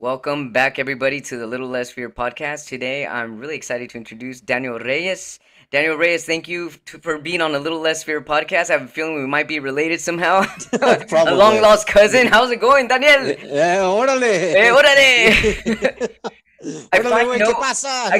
Welcome back, everybody, to the Little Less Fear podcast. Today, I'm really excited to introduce Daniel Reyes. Daniel Reyes, thank you to, for being on the Little Less Fear podcast. I have a feeling we might be related somehow. a long lost cousin. How's it going, Daniel? Eh, órale. Eh, órale. I find no,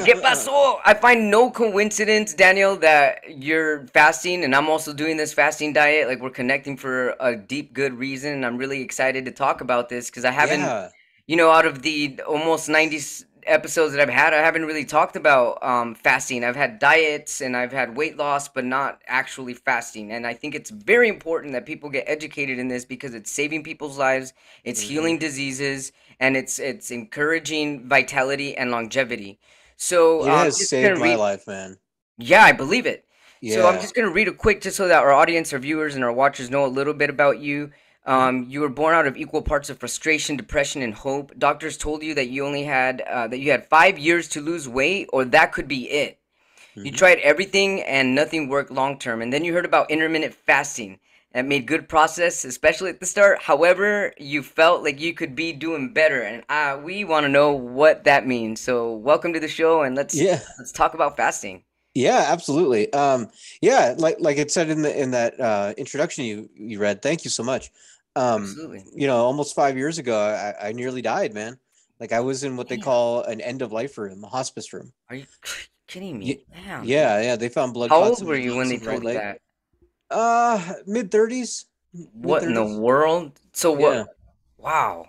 ¿Qué pasó? I find no coincidence, Daniel, that you're fasting and I'm also doing this fasting diet. Like we're connecting for a deep, good reason. And I'm really excited to talk about this because I haven't. Yeah you know, out of the almost 90 episodes that I've had, I haven't really talked about um, fasting. I've had diets and I've had weight loss, but not actually fasting. And I think it's very important that people get educated in this because it's saving people's lives, it's mm-hmm. healing diseases, and it's it's encouraging vitality and longevity. So it um, has saved my life, man. Yeah, I believe it. Yeah. So I'm just gonna read a quick, just so that our audience, our viewers, and our watchers know a little bit about you. Um, you were born out of equal parts of frustration, depression, and hope. Doctors told you that you only had uh, that you had five years to lose weight, or that could be it. Mm-hmm. You tried everything and nothing worked long term. And then you heard about intermittent fasting. That made good process, especially at the start. However, you felt like you could be doing better, and uh, we want to know what that means. So, welcome to the show, and let's yeah. let's talk about fasting. Yeah, absolutely. Um, yeah, like like it said in the in that uh, introduction you you read. Thank you so much. Um, absolutely. You know, almost five years ago, I, I nearly died, man. Like I was in what they call an end of life room, a hospice room. Are you kidding me? Yeah, yeah, yeah. They found blood. How old were you when they told you that? Uh, mid thirties. What in the world? So what? Yeah. Wow.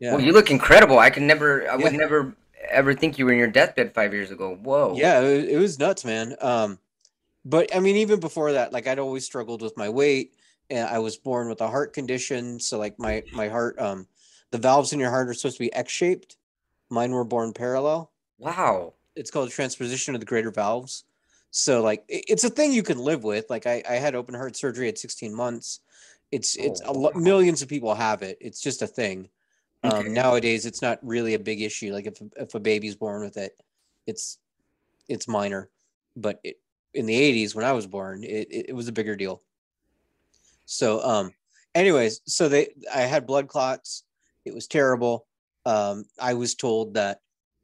Yeah. Well, you look incredible. I could never. I yeah. would never ever think you were in your deathbed five years ago. Whoa. Yeah, it, it was nuts, man. Um, but I mean, even before that, like I'd always struggled with my weight, and I was born with a heart condition. So like my my heart, um, the valves in your heart are supposed to be X shaped. Mine were born parallel. Wow. It's called transposition of the greater valves. So like it's a thing you can live with. Like I, I had open heart surgery at 16 months. It's it's oh, a wow. millions of people have it. It's just a thing. Um, nowadays, it's not really a big issue. Like if if a baby's born with it, it's it's minor. But it, in the '80s, when I was born, it, it, it was a bigger deal. So, um, anyways, so they I had blood clots. It was terrible. Um, I was told that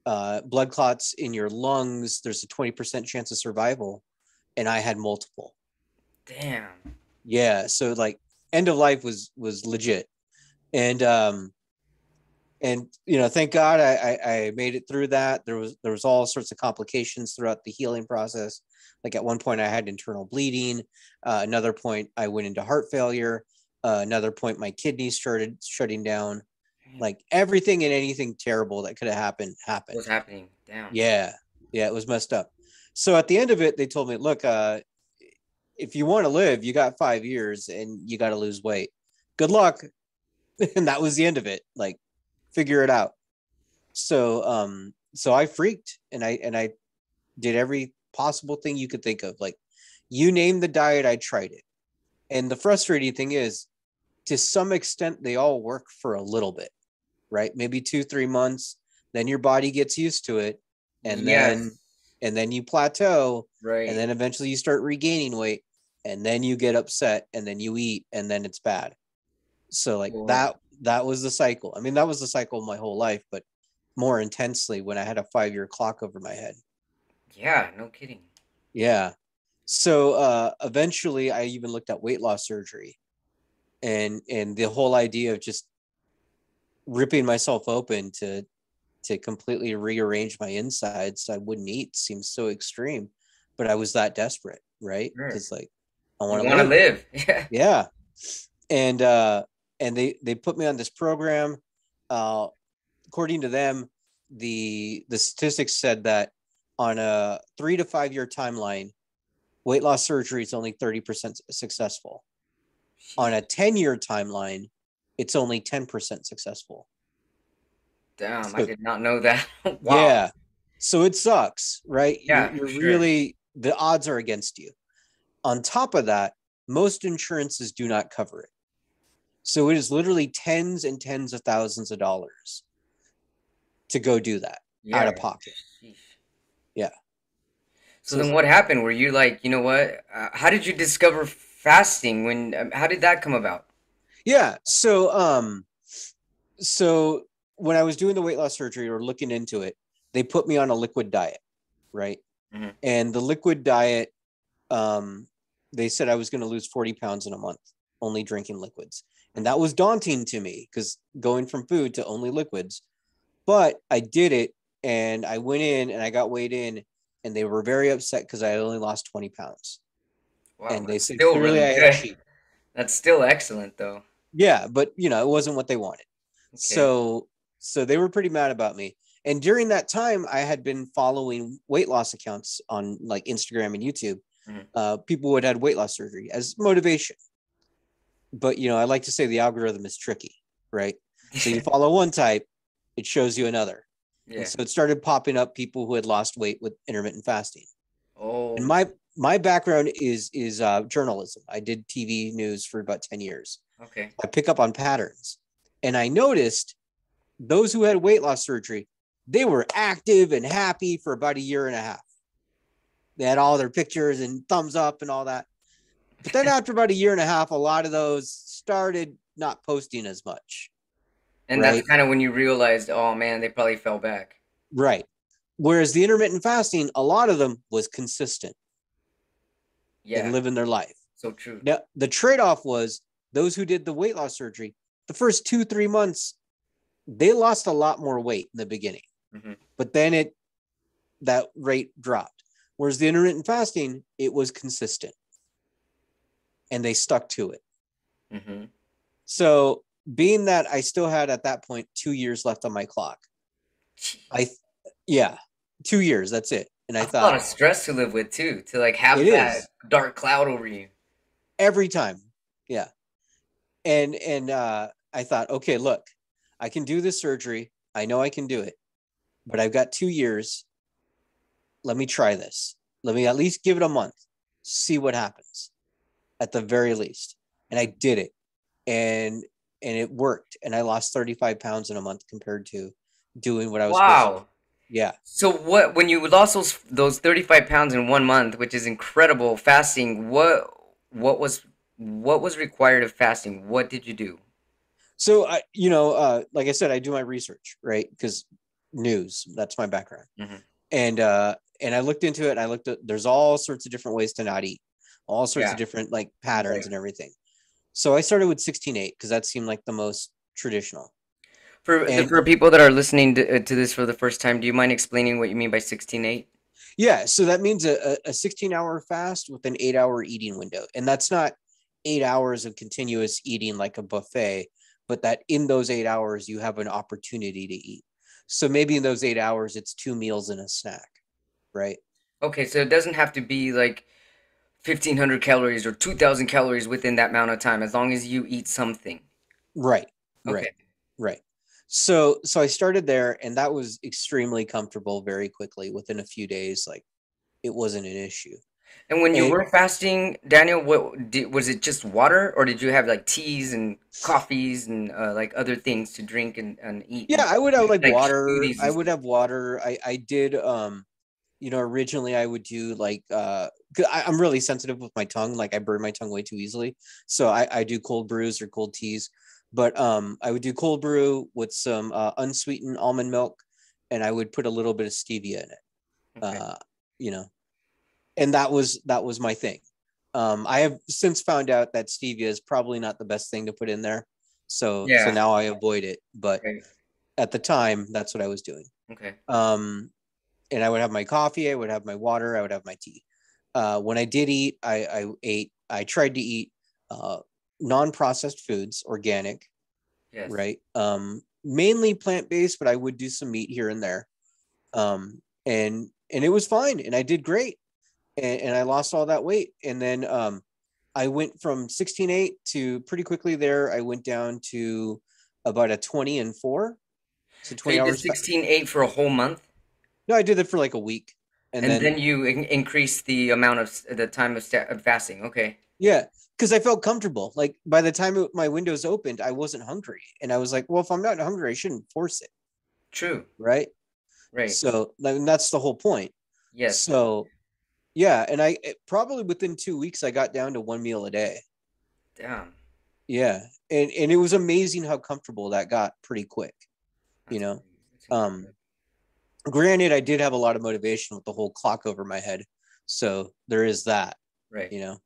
uh, blood clots in your lungs, there's a 20% chance of survival, and I had multiple. Damn. Yeah. So like end of life was was legit, and um, and you know thank god I, I, I made it through that there was there was all sorts of complications throughout the healing process like at one point i had internal bleeding uh, another point i went into heart failure uh, another point my kidneys started shutting down. Like everything and anything terrible that could have happened happened. Was happening. Damn. yeah. Yeah it was messed up. So at the end of it they told me look uh if you want to live you got five years and you got to lose weight. Good luck. And that was the end of it. Like figure it out. So um so I freaked and I and I did every possible thing you could think of. Like you name the diet, I tried it. And the frustrating thing is to some extent they all work for a little bit, right? Maybe two, three months, then your body gets used to it, and yes. then and then you plateau. Right. And then eventually you start regaining weight, and then you get upset, and then you eat, and then it's bad. So like cool. that that was the cycle. I mean, that was the cycle of my whole life, but more intensely when I had a five year clock over my head. Yeah, no kidding. Yeah. So uh, eventually, I even looked at weight loss surgery, and and the whole idea of just ripping myself open to to completely rearrange my insides so I wouldn't eat seems so extreme, but I was that desperate, right? Because sure. like I want to live. live. Yeah. Yeah. And uh and they they put me on this program. Uh, according to them, the the statistics said that on a three to five year timeline, weight loss surgery is only thirty percent successful. On a ten year timeline, it's only ten percent successful. Damn, so, I did not know that. wow. Yeah. So it sucks, right? Yeah. You're, you're sure. really the odds are against you. On top of that, most insurances do not cover it. So it is literally tens and tens of thousands of dollars to go do that yeah. out of pocket. Yeah. So, so then what happened? Were you like, you know what? Uh, how did you discover fasting when um, how did that come about? Yeah. So um so when I was doing the weight loss surgery or looking into it, they put me on a liquid diet, right? Mm-hmm. And the liquid diet, um, they said I was going to lose 40 pounds in a month only drinking liquids. And that was daunting to me because going from food to only liquids. But I did it and I went in and I got weighed in and they were very upset because I only lost 20 pounds. Wow, and they said clearly really I had cheat. That's still excellent though. Yeah, but you know, it wasn't what they wanted. Okay. So so they were pretty mad about me. And during that time, I had been following weight loss accounts on like Instagram and YouTube. Mm-hmm. Uh, people would had weight loss surgery as motivation. But you know, I like to say the algorithm is tricky, right? So you follow one type, it shows you another. Yeah. And so it started popping up people who had lost weight with intermittent fasting. Oh. And my my background is is uh, journalism. I did TV news for about ten years. Okay. I pick up on patterns, and I noticed those who had weight loss surgery, they were active and happy for about a year and a half. They had all their pictures and thumbs up and all that. But then after about a year and a half, a lot of those started not posting as much. And right? that's kind of when you realized, oh man, they probably fell back. Right. Whereas the intermittent fasting, a lot of them was consistent. Yeah. And living their life. So true. Now the trade-off was those who did the weight loss surgery, the first two, three months, they lost a lot more weight in the beginning. Mm-hmm. But then it that rate dropped. Whereas the intermittent fasting, it was consistent. And they stuck to it. Mm-hmm. So being that I still had at that point two years left on my clock, I yeah, two years. That's it. And I that's thought a lot of stress to live with too, to like have that is. dark cloud over you every time. Yeah, and and uh, I thought, okay, look, I can do this surgery. I know I can do it, but I've got two years. Let me try this. Let me at least give it a month, see what happens, at the very least. And I did it, and and it worked. And I lost 35 pounds in a month compared to doing what I was. Wow. Yeah. So what when you lost those those 35 pounds in one month, which is incredible fasting, what what was what was required of fasting? What did you do? So I you know, uh like I said, I do my research, right? Because news, that's my background. Mm-hmm. And uh and I looked into it and I looked at there's all sorts of different ways to not eat, all sorts yeah. of different like patterns right. and everything. So I started with 16.8 because that seemed like the most traditional. For and, for people that are listening to, to, this for the first time, do you mind explaining what you mean by 16.8? Yeah, so that means a, a 16 hour fast with an eight hour eating window. And that's not eight hours of continuous eating like a buffet, but that in those eight hours, you have an opportunity to eat. So maybe in those eight hours, it's two meals and a snack, right? Okay, so it doesn't have to be like 1500 calories or 2000 calories within that amount of time as long as you eat something. Right okay. right. Right so so i started there and that was extremely comfortable very quickly within a few days like it wasn't an issue. And when you and, were fasting daniel what did, was it just water or did you have like teas and coffees and uh, like other things to drink and, and eat? Yeah i would have like, like water. i would have water. I i did um you know originally i would do like uh I, am really sensitive with my tongue. Like I burn my tongue way too easily. So I, I do cold brews or cold teas. But um, I would do cold brew with some uh, unsweetened almond milk, and I would put a little bit of stevia in it. Okay. Uh, you know, and that was that was my thing. Um, I have since found out that stevia is probably not the best thing to put in there. So yeah. so now I avoid it. But okay. at the time, that's what I was doing. Okay. Um, and I would have my coffee, I would have my water, I would have my tea uh, when I did eat, I, I ate, I tried to eat uh, non-processed foods, organic, yes. right? Um, mainly plant-based, but I would do some meat here and there. Um, and and it was fine, and I did great, and, and I lost all that weight, and then um, I went from 16.8 to pretty quickly there. I went down to about a 20 and four. So 20 so hours. 16.8 for a whole month? No, I did it for like a week and, and then, then, you in- increase the amount of the time of, sta- of fasting. Okay. Yeah, because I felt comfortable. Like by the time it, my windows opened, I wasn't hungry, and I was like, "Well, if I'm not hungry, I shouldn't force it." True. Right. Right. So that's the whole point. Yes. So, yeah, and I it, probably within two weeks I got down to one meal a day. Damn. Yeah, and and it was amazing how comfortable that got pretty quick. you know um granted i did have a lot of motivation with the whole clock over my head. So there is that right. you know?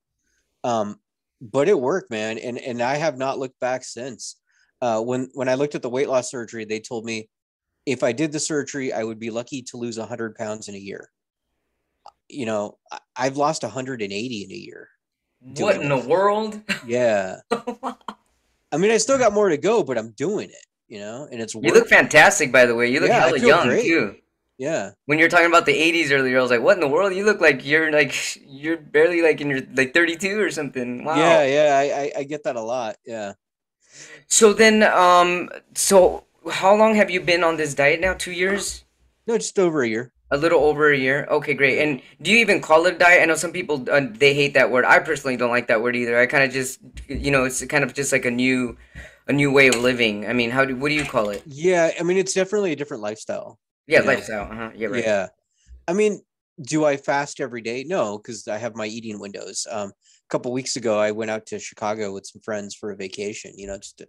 Um but it worked man. And and i have not looked back since. Uh when when i looked at the weight loss surgery they told me if i did the surgery i would be lucky to lose 100 pounds in a year. You know i've lost 180 in a year what in the world? Yeah. I mean i still got more to go but i'm doing it you know, and it's working. you look fantastic by the way. You look yeah, hella young great. too. Yeah. When you're talking about the 80s earlier, I was like, what in the world? You look like you're like you're barely like in your like 32 or something. Wow. Yeah, yeah, I, I get that a lot. Yeah. So then, um, so how long have you been on this diet now? Two years? No, just over a year. A little over a year. Okay, great. And do you even call it a diet? I know some people uh, they hate that word. I personally don't like that word either. I kind of just, you know, it's kind of just like a new a new way of living. I mean, how do what do you call it? Yeah, I mean it's definitely a different lifestyle. Yeah, lifestyle. Uh-huh. Yeah, right. Yeah, I mean, do I fast every day? No, because I have my eating windows. Um, a couple weeks ago, I went out to Chicago with some friends for a vacation. You know, just a,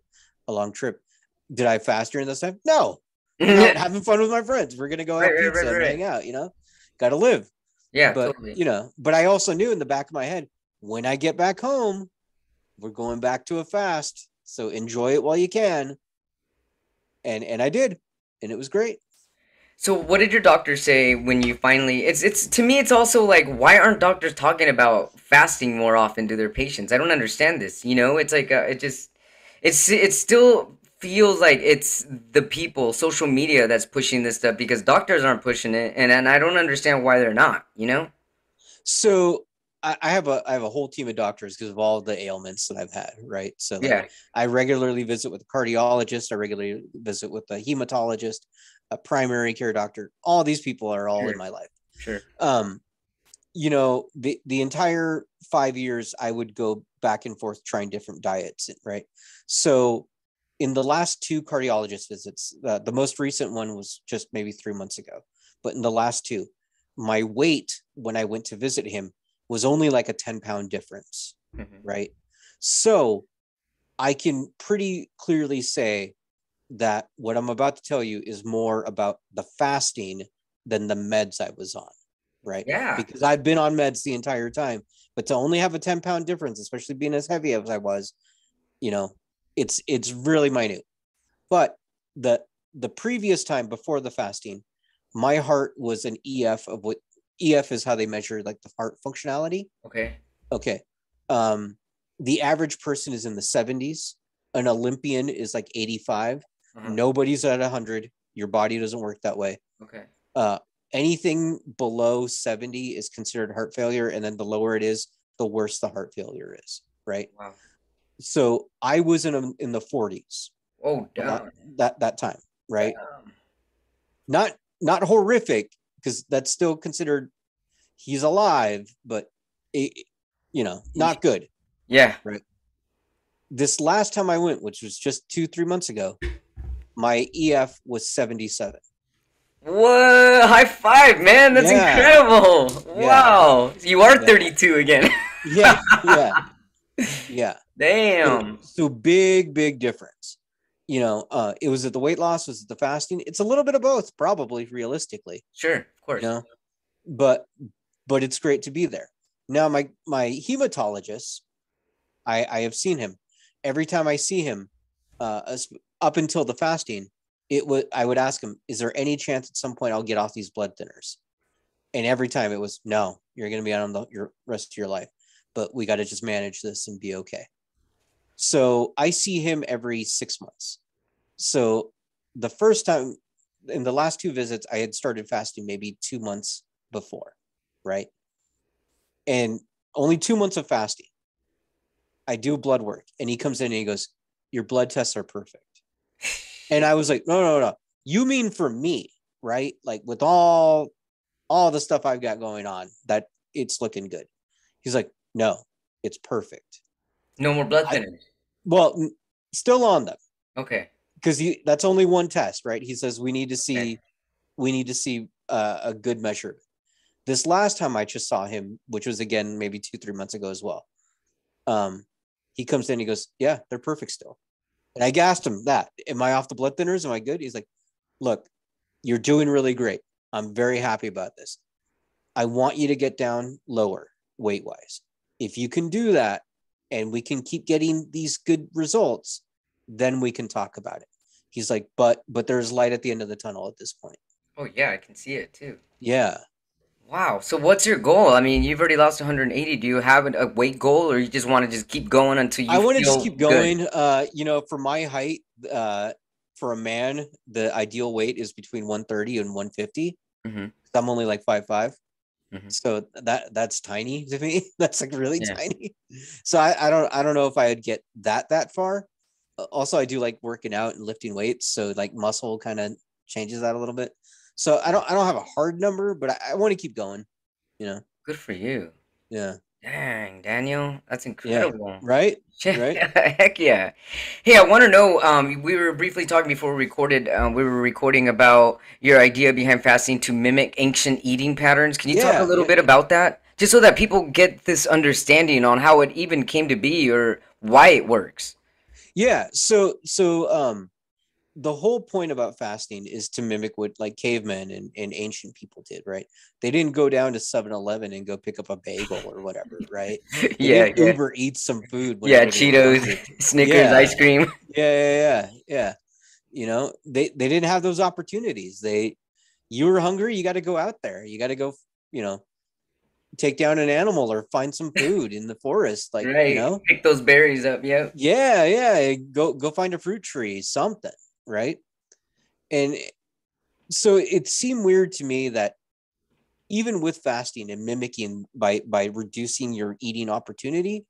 a long trip. Did I fast during this time? No. having fun with my friends. We're gonna go out right, pizza right, right, hang out. You know, got to live. Yeah, but totally. you know, but I also knew in the back of my head when I get back home, we're going back to a fast so enjoy it while you can. And and I did, and it was great. So what did your doctor say when you finally it's it's to me it's also like why aren't doctors talking about fasting more often to their patients? I don't understand this, you know? It's like uh, it just it's it still feels like it's the people, social media that's pushing this stuff because doctors aren't pushing it and and I don't understand why they're not, you know? So I, have a I have a whole team of doctors because of all the ailments that I've had, right? So like, yeah, I regularly visit with a cardiologist. I regularly visit with a hematologist, a primary care doctor. All these people are all sure. in my life. Sure. Um, you know, the the entire five years, I would go back and forth trying different diets, right? So, in the last two cardiologist visits, uh, the most recent one was just maybe three months ago, but in the last two, my weight when I went to visit him was only like a 10 pound difference, mm-hmm. right? So I can pretty clearly say that what I'm about to tell you is more about the fasting than the meds I was on, right? Yeah. Because I've been on meds the entire time, but to only have a 10 pound difference, especially being as heavy as I was, you know, it's it's really minute. But the the previous time before the fasting, my heart was an EF of what EF is how they measure like the heart functionality. Okay. Okay. Um, the average person is in the 70s. An Olympian is like 85. Uh-huh. Nobody's at 100. Your body doesn't work that way. Okay. Uh, anything below 70 is considered heart failure. And then the lower it is, the worse the heart failure is. Right. Wow. So I was in a, in the 40s. Oh, damn. That, that time. Right. Damn. Not, not horrific because that's still considered he's alive, but it, you know, not good. Yeah. Right. This last time I went, which was just two, three months ago, my EF was 77. Whoa, high five, man. That's yeah. incredible. Yeah. Wow. You are yeah. 32 again. yeah. Yeah. Yeah. Damn. So big, big difference you know, uh, it was it the weight loss, was it the fasting? It's a little bit of both, probably realistically. Sure, course. You know, but but it's great to be there. Now, my my hematologist, I I have seen him. Every time I see him, uh, up until the fasting, it would I would ask him, "Is there any chance at some point I'll get off these blood thinners?" And every time it was, "No, you're going to be on the your rest of your life, but we got to just manage this and be okay." So I see him every six months. So the first time in the last two visits, I had started fasting maybe two months before, right? And only two months of fasting. I do blood work and he comes in and he goes, Your blood tests are perfect. And I was like, No, no, no. You mean for me, right? Like with all all the stuff I've got going on, that it's looking good. He's like, No, it's perfect. No more blood thinners. Well, still on them. Okay. Because that's only one test, right? He says we need to see, okay. we need to see uh, a good measure. This last time I just saw him, which was again maybe two three months ago as well. Um, he comes in, he goes, "Yeah, they're perfect still." And I asked him that, "Am I off the blood thinners? Am I good?" He's like, look, you're doing really great. I'm very happy about this. I want you to get down lower weight wise. If you can do that and we can keep getting these good results, then we can talk about it. He's like, but but there's light at the end of the tunnel at this point. Oh yeah, I can see it too. Yeah. Wow. So what's your goal? I mean, you've already lost 180. Do you have a weight goal, or you just want to just keep going until you? I want to just keep going. Good? Uh, you know, for my height, uh, for a man, the ideal weight is between 130 and 150. Mm-hmm. I'm only like five five. Mm-hmm. So that that's tiny to me. that's like really yeah. tiny. So I, I don't I don't know if I'd get that that far. Also, I do like working out and lifting weights, so like muscle kind of changes that a little bit. So I don't I don't have a hard number, but I, I want to keep going. You know. Good for you. Yeah. Dang, Daniel, that's incredible. Yeah, right? Right? Heck yeah. Hey, I want to know. Um, we were briefly talking before we recorded. Um, we were recording about your idea behind fasting to mimic ancient eating patterns. Can you yeah, talk a little yeah. bit about that, just so that people get this understanding on how it even came to be or why it works? Yeah. So, so um, the whole point about fasting is to mimic what like cavemen and, and ancient people did, right? They didn't go down to 7-Eleven and go pick up a bagel or whatever, right? yeah, yeah. Uber eat some food. Yeah, Cheetos, Snickers, yeah. ice cream. Yeah, yeah, yeah, yeah. You know, they they didn't have those opportunities. They you were hungry, you got to go out there. You got to go, you know, take down an animal or find some food in the forest like right. you know pick those berries up yeah yeah yeah go go find a fruit tree something right? And so it seemed weird to me that even with fasting and mimicking by by reducing your eating opportunity,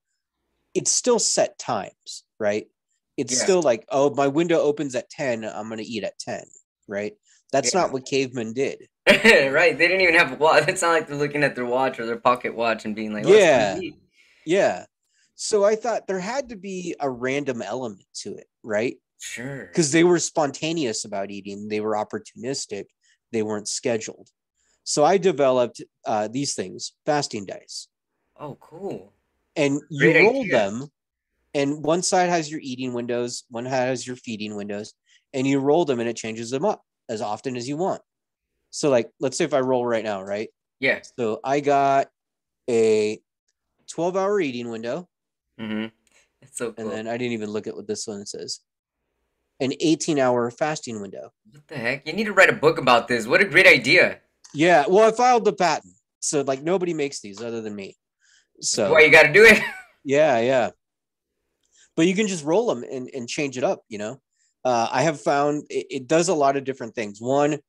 it's still set times, right? It's yeah. still like, oh, my window opens at 10, I'm gonna eat at 10, right? That's yeah. not what cavemen did. right. They didn't even have a watch. It's not like they're looking at their watch or their pocket watch and being like, yeah. Yeah. So I thought there had to be a random element to it, right? Sure. Because they were spontaneous about eating, they were opportunistic, they weren't scheduled. So I developed uh, these things fasting dice. Oh, cool. And you Great roll idea. them, and one side has your eating windows, one has your feeding windows, and you roll them and it changes them up as often as you want. So, like, let's say if I roll right now, right? Yeah. So I got a 12 hour eating window. Mm-hmm. It's so cool. And then I didn't even look at what this one says an 18 hour fasting window. What the heck? You need to write a book about this. What a great idea. Yeah. Well, I filed the patent. So, like, nobody makes these other than me. So, why you got to do it? yeah. Yeah. But you can just roll them and, and change it up, you know? Uh, I have found it, it does a lot of different things. One,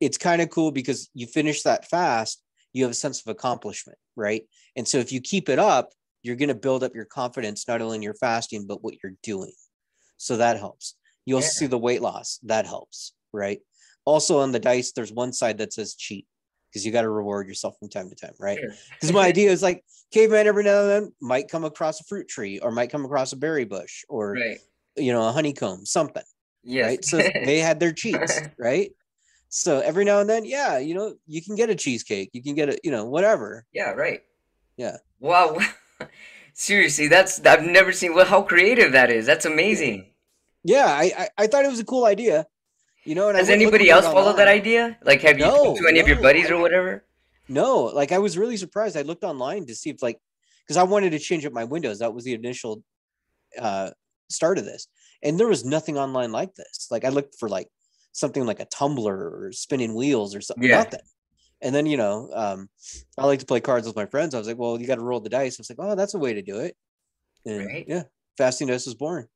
it's kind of cool because you finish that fast, you have a sense of accomplishment, right? And so if you keep it up, you're going to build up your confidence, not only in your fasting, but what you're doing. So that helps. You also yeah. see the weight loss. That helps, right? Also on the dice, there's one side that says cheat because you got to reward yourself from time to time, right? Because my idea is like caveman every now and then might come across a fruit tree or might come across a berry bush or right. you know a honeycomb, something. Yes. Right. So they had their cheats, right? So every now and then, yeah, you know, you can get a cheesecake, you can get a, you know, whatever. Yeah, right. Yeah. Wow. Seriously, that's I've never seen well how creative that is. That's amazing yeah, I, I, I thought it was a cool idea. You know, and has anybody else followed that idea? Like, have you no, to any no, of your buddies or whatever? No, like I was really surprised. I looked online to see if like because I wanted to change up my windows. That was the initial uh start of this, and there was nothing online like this. Like I looked for like something like a tumbler or spinning wheels or something. Yeah. Nothing. And then you know, um, I like to play cards with my friends. I was like, well, you got to roll the dice. I was like, oh, that's a way to do it. And right. yeah, fasting dice was born.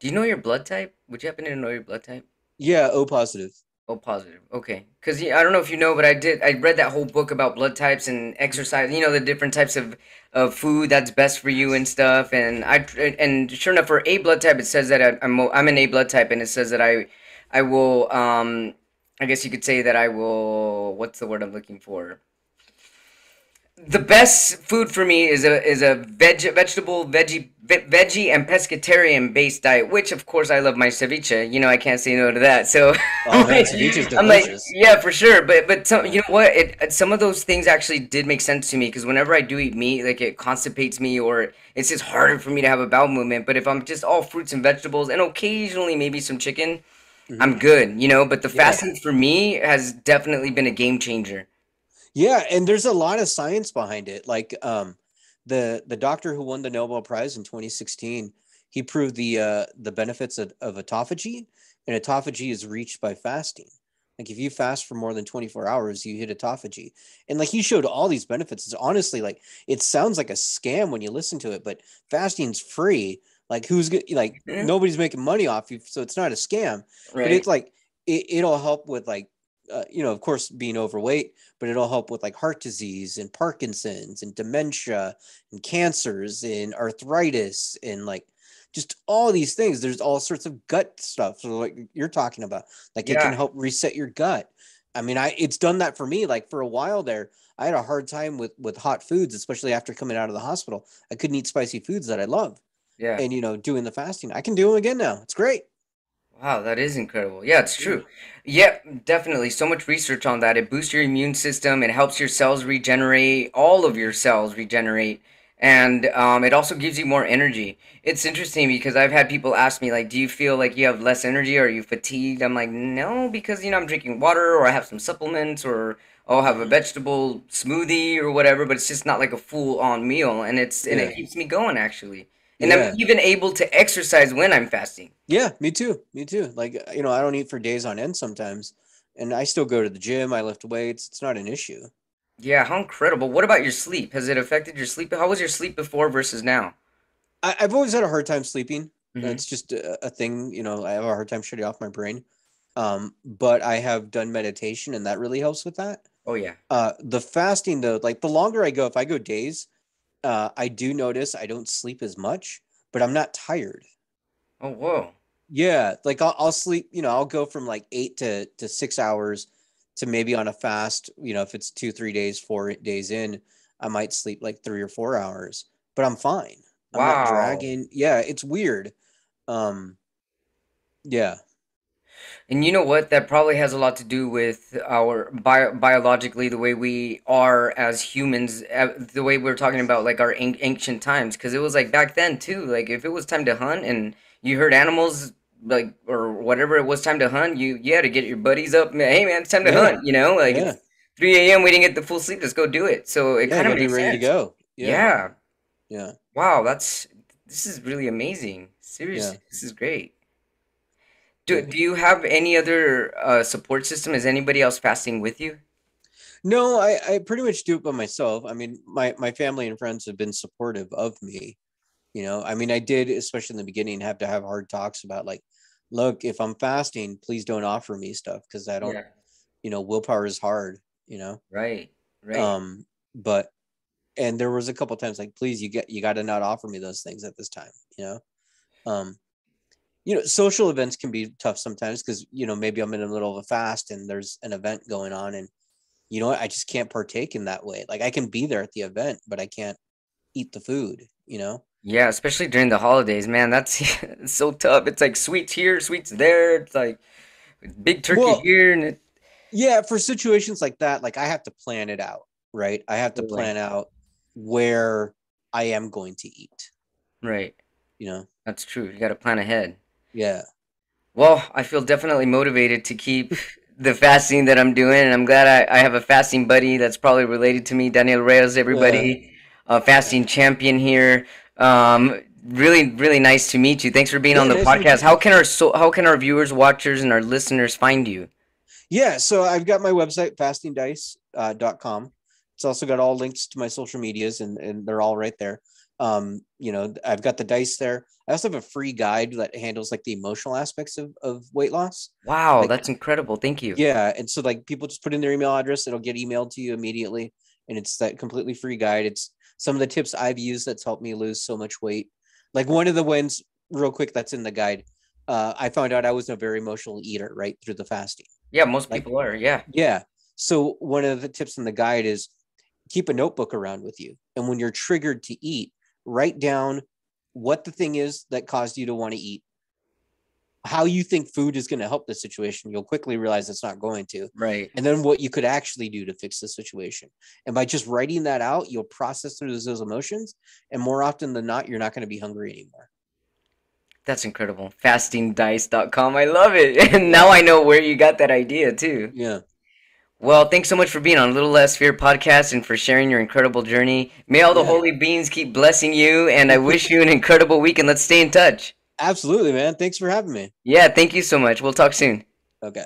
Do you know your blood type? Would you happen to know your blood type? Yeah, O positive. O positive. Okay. Because I don't know if you know, but I did. I read that whole book about blood types and exercise. You know the different types of, of food that's best for you and stuff. And I and sure enough, for A blood type, it says that I, I'm I'm an A blood type, and it says that I I will um I guess you could say that I will. What's the word I'm looking for? the best food for me is a is a veg vegetable veggie veggie and pescatarian based diet which of course i love my ceviche. You know i can't say no to that. So oh, ceviche's I'm like yeah for sure. But but some, you know what? It, some of those things actually did make sense to me because whenever i do eat meat like it constipates me or it's just harder for me to have a bowel movement. But if i'm just all fruits and vegetables and occasionally maybe some chicken mm-hmm. I'm good, you know. But the yeah. fasting for me has definitely been a game changer. Yeah, and there's a lot of science behind it. Like um, the the doctor who won the Nobel Prize in 2016, he proved the uh, the benefits of, of autophagy, and autophagy is reached by fasting. Like if you fast for more than 24 hours, you hit autophagy. And like he showed all these benefits. It's honestly like it sounds like a scam when you listen to it, but fasting's free. Like who's like yeah. nobody's making money off you, so it's not a scam. Right. But it's like it, it'll help with like uh, you know, of course, being overweight, but it'll help with like heart disease and Parkinson's and dementia and cancers and arthritis and like just all these things. There's all sorts of gut stuff. So like you're talking about, like yeah. it can help reset your gut. I mean, I it's done that for me. Like for a while there, I had a hard time with with hot foods, especially after coming out of the hospital. I couldn't eat spicy foods that I love. Yeah. And you know, doing the fasting, I can do them again now. It's great. Wow, that is incredible. Yeah, it's true. Yeah, definitely. So much research on that. It boosts your immune system. It helps your cells regenerate. All of your cells regenerate and um, it also gives you more energy. It's interesting because I've had people ask me like, "Do you feel like you have less energy? Or are you fatigued?" I'm like, "No, because you know I'm drinking water, or I have some supplements, or I'll have a mm-hmm. vegetable smoothie or whatever." But it's just not like a full on meal, and it's and it keeps me going actually. And yeah. I'm even able to exercise when I'm fasting. Yeah, me too. Me too. Like you know, I don't eat for days on end sometimes, and I still go to the gym. I lift weights. It's not an issue. Yeah, how incredible. What about your sleep? Has it affected your sleep? How was your sleep before versus now? I, have always had a hard time sleeping. Mm-hmm. It's just a, a, thing, you know, I have a hard time shutting off my brain. Um, but I have done meditation and that really helps with that. Oh yeah. Uh, the fasting though, like the longer I go, if I go days, uh, I do notice I don't sleep as much, but I'm not tired. Oh, whoa. Yeah. Like I'll, I'll sleep, you know, I'll go from like eight to, to six hours to maybe on a fast, you know, if it's two, three days, four days in, I might sleep like three or four hours, but I'm fine. I'm wow. not dragging. Yeah, it's weird. Um, yeah. And you know what? That probably has a lot to do with our bio- biologically the way we are as humans, uh, the way we are talking about like our an- ancient times. Because it was like back then too. Like if it was time to hunt and you heard animals like or whatever it was time to hunt, you you had to get your buddies up. Hey man, it's time to yeah. hunt. You know, like yeah. 3 a.m. We didn't get the full sleep. Let's go do it. So it yeah, kind of makes ready sense. to go. Yeah. yeah. yeah. Wow, that's this is really amazing. Seriously, this is great. Do, do you have any other uh, support system? Is anybody else fasting with you? No, I, I pretty much do it by myself. I mean, my, my family and friends have been supportive of me. You know, I mean, I did, especially in the beginning, have to have hard talks about like, look, if I'm fasting, please don't offer me stuff because I don't, yeah. you know, willpower is hard, you know? Right. Right. Um, but, and there was a couple times like, please, you get, you got to not offer me those things at this time, you know? Um, you know, social events can be tough sometimes because, you know, maybe I'm in the middle of a fast and there's an event going on and, you know what, I just can't partake in that way. Like I can be there at the event, but I can't eat the food, you know? Yeah, especially during the holidays, man. That's so tough. It's like sweets here, sweets there. It's like big turkey well, here, and it... yeah, for situations like that, like I have to plan it out, right? I have to plan out where I am going to eat. Right. You know. That's true. You got to plan ahead. Yeah. Well, I feel definitely motivated to keep the fasting that I'm doing, and I'm glad I, I have a fasting buddy that's probably related to me, Daniel Reyes. Everybody, yeah. a fasting champion here. Um, really, really nice to meet you. Thanks for being yeah, on the nice podcast. How can our so how can our viewers, watchers, and our listeners find you? Yeah, so I've got my website fastingdice.com. Uh, it's also got all links to my social medias, and and they're all right there. Um, you know, I've got the dice there. I also have a free guide that handles like the emotional aspects of, of weight loss. Wow, like, that's incredible. Thank you. Yeah. And so like people just put in their email address, it'll get emailed to you immediately. And it's that completely free guide. It's some of the tips I've used that's helped me lose so much weight. Like one of the ones, real quick, that's in the guide. Uh, I found out I was a very emotional eater right through the fasting. Yeah, most like, people are. Yeah. Yeah. So one of the tips in the guide is keep a notebook around with you, and when you're triggered to eat, write down what the thing is that caused you to want to eat how you think food is going to help the situation, you'll quickly realize it's not going to. Right. And then what you could actually do to fix the situation. And by just writing that out, you'll process through those, those emotions. And more often than not, you're not going to be hungry anymore. That's incredible. Fastingdice.com. I love it. And now I know where you got that idea too. Yeah. Well, thanks so much for being on Little Less Fear podcast and for sharing your incredible journey. May all the yeah. holy beings keep blessing you, and I wish you an incredible week. And let's stay in touch. Absolutely, man. Thanks for having me. Yeah, thank you so much. We'll talk soon. Okay.